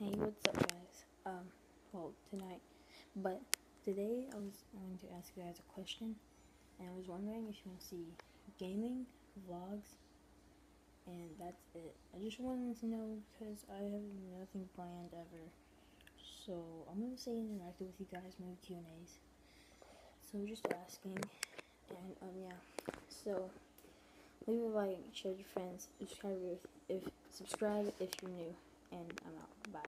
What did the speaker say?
Hey, what's up, guys? Um, well, tonight, but today I was going to ask you guys a question, and I was wondering if you want to see gaming, vlogs, and that's it. I just wanted to know because I have nothing planned ever, so I'm gonna say interactive with you guys, maybe Q and A's. So just asking, and um, yeah. So leave a like, share with your friends, subscribe if, if subscribe if you're new, and I'm out. Bye.